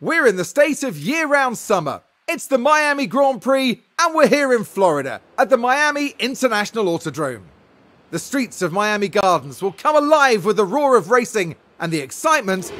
We're in the state of year round summer. It's the Miami Grand Prix, and we're here in Florida at the Miami International Autodrome. The streets of Miami Gardens will come alive with the roar of racing and the excitement.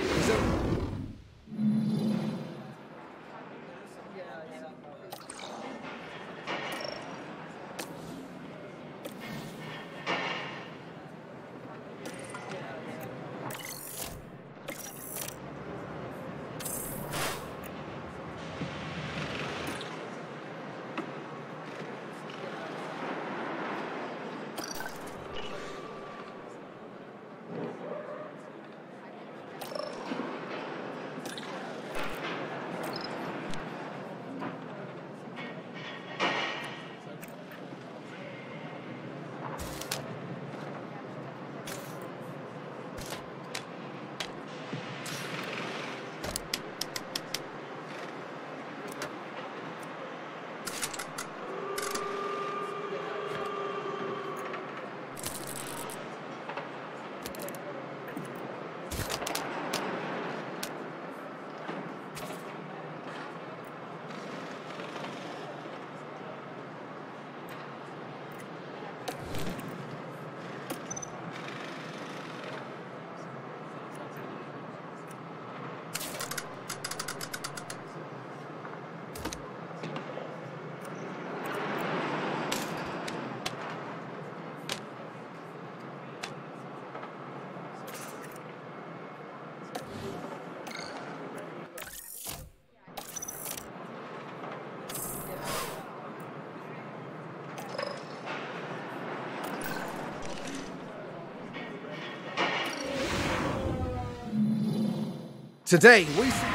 Today, we.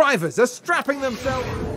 Drivers are strapping themselves.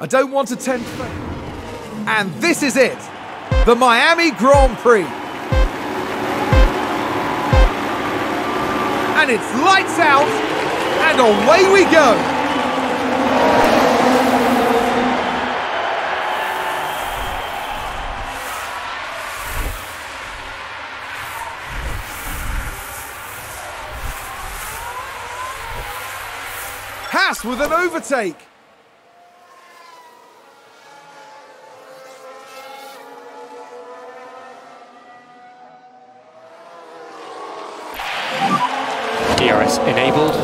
I don't want to tempt fate. And this is it the Miami Grand Prix. And it's lights out, and away we go. With an overtake. DRS enabled.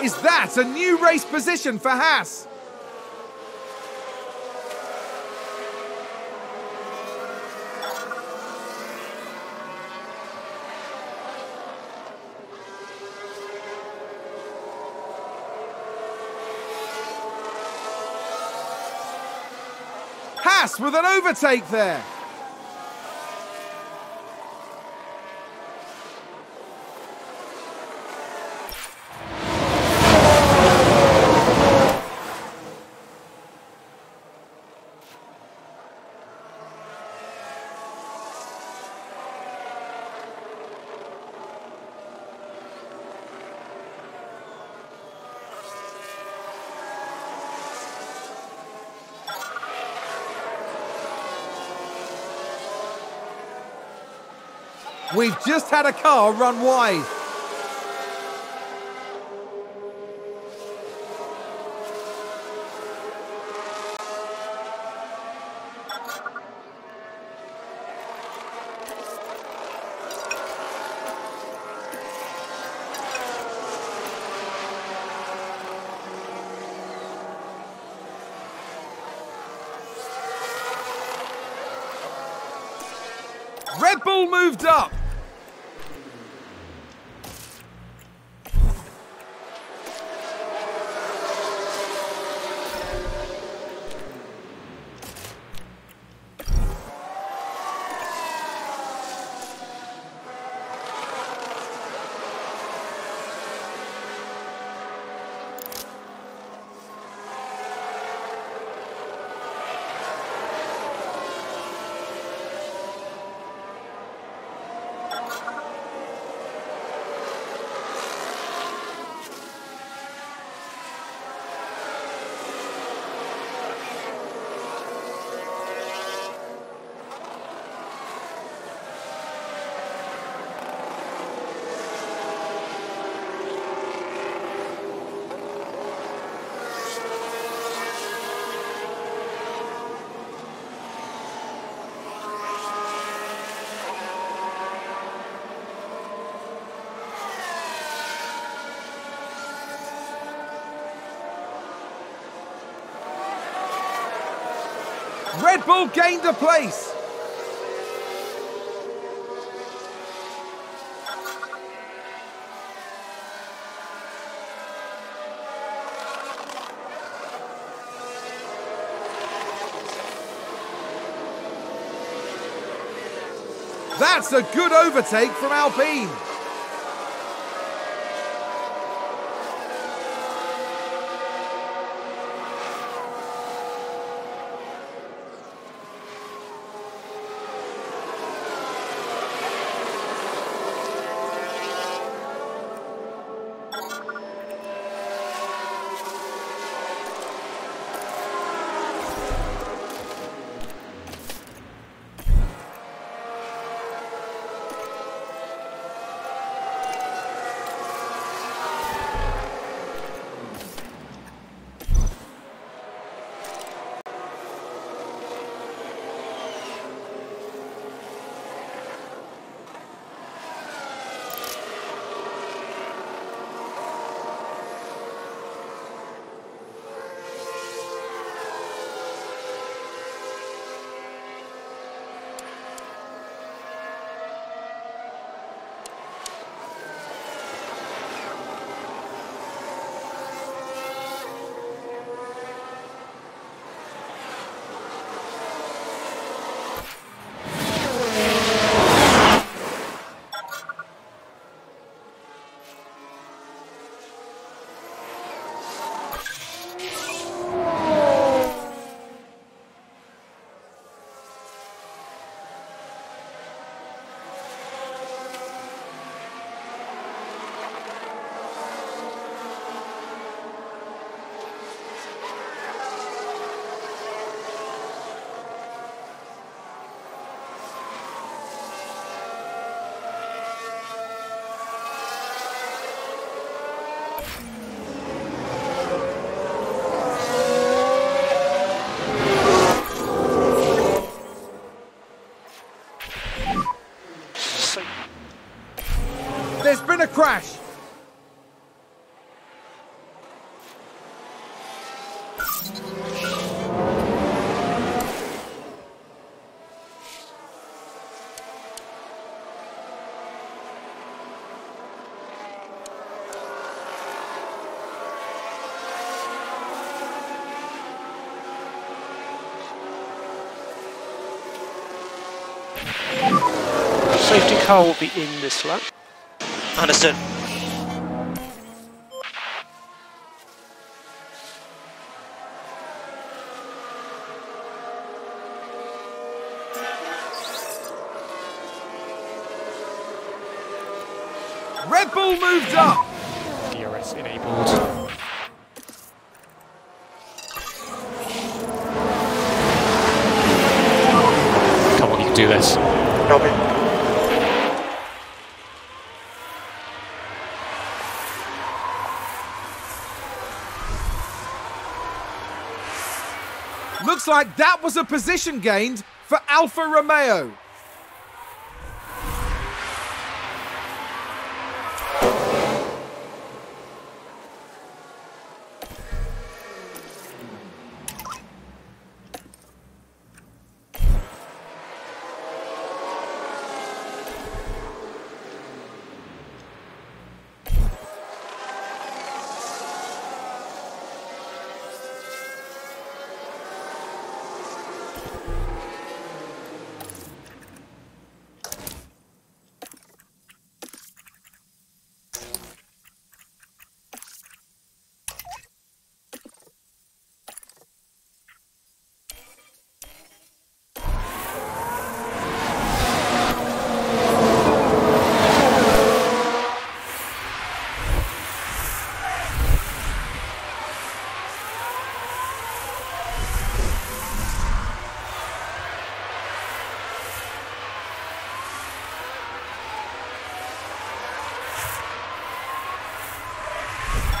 Is that a new race position for Haas? Haas with an overtake there. We've just had a car run wide. Red Bull moved up. Red Bull gained a place. That's a good overtake from Alpine. Car will be in this lap. Understood. Red Bull moved up. DRS enabled. Come on, you can do this. Copy. Like that was a position gained for Alfa Romeo.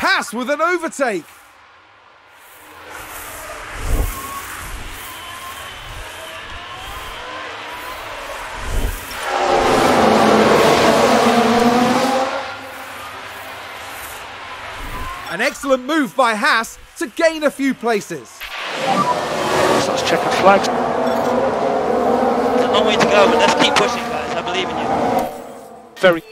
Haas with an overtake. An excellent move by Haas to gain a few places. So let's check our flags. There's a long way to go, but let's keep pushing, guys. I believe in you. Very